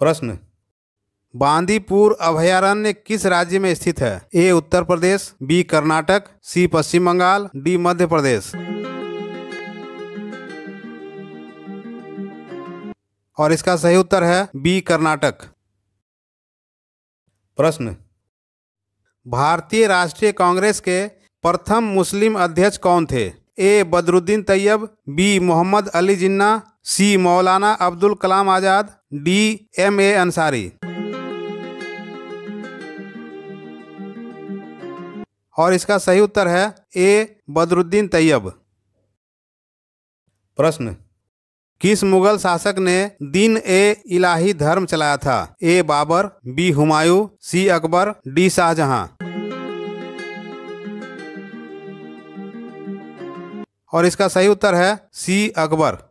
प्रश्न, बांदीपुर अभयारण्य किस राज्य में स्थित है? A, Uttar Pradesh, B, Karnataka, C, Paschim Bangal, D, Madhya Pradesh. और इसका सही उत्तर है बी, कर्नाटक। प्रश्न, भारतीय राष्ट्रीय कांग्रेस के प्रथम मुस्लिम अध्यक्ष कौन थे? A, Badruddin Tyab, B, Mohammad Ali Jinnah C Maulana Abdul Kalam Azad, D M A Ansari. और इसका सही उत्तर है ए बदरुद्दीन तैयब। प्रश्न, किस मुगल शासक ने दिन ए इलाही धर्म चलाया था? A Babar, B Humayun, C Akbar, D Shahjahan. और इसका सही उत्तर है सी अकबर।